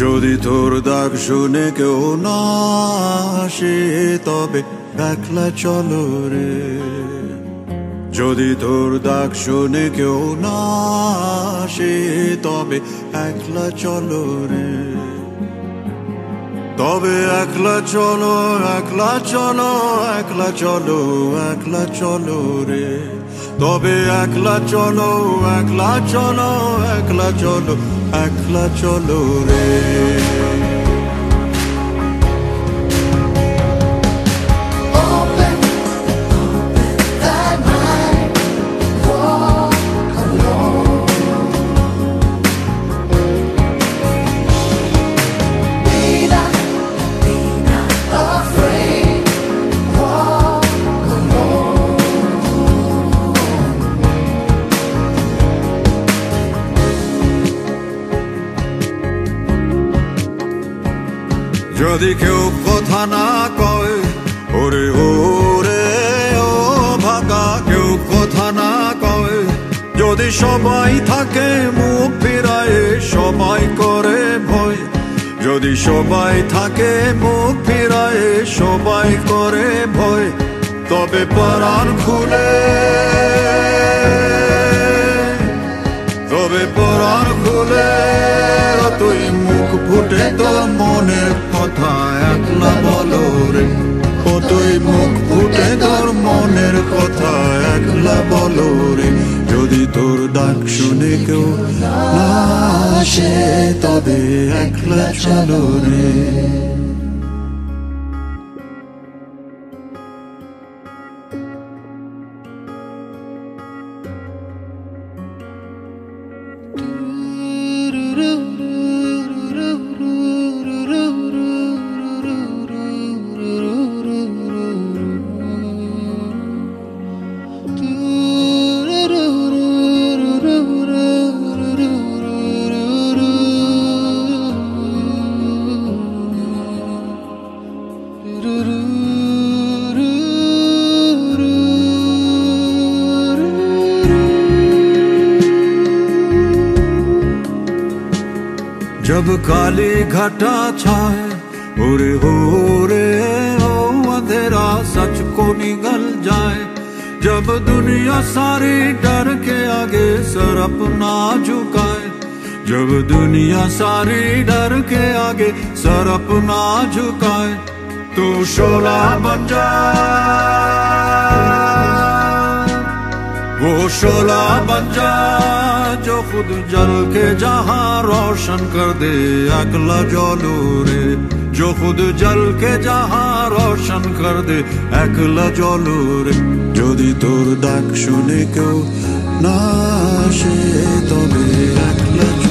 যদি তোর ডাক শুনে কেউ না তবে একলা চলো রে। যদি তোর ডাক শুনে কেউ না তবে একলা চলো রে। তবে একলা চলো একলা চলো একলা চলো একলা চলো রে। তবে একলা চলো একলা চলো একলা চলো একলা চলো রে। যদি কেউ কথা না কয়, ওরে ওরে, ও ভাগা, কেউ কথা না কয়, যদি সবাই থাকে মুখ ফিরায়, সবাই করে ভয়, যদি সবাই থাকে মুখ ফিরায়, সবাই করে ভয়, তবে পরাণ খুলে, তবে পরাণ খুলে, তুই মুখ ফুটে তোর মনের ডাক শুনে কেউ না আসে তবে একলা চলো রে जब काली घटा छाए उरे हो रे हो अंधेरा सच को निगल जाए। जब दुनिया सारी डर के आगे सर अपना झुकाए, जब दुनिया सारी डर के आगे सर अपना झुकाए तो शोला बन जा। वो शोला बन जा। जो खुद जल के जहाँ रोशन कर दे अकला जोलू रे जो खुद जल के जहाँ রোশন কর দে একলা জলরে যদি তোর ডাক শুনে কেউ না আসে তবে একলা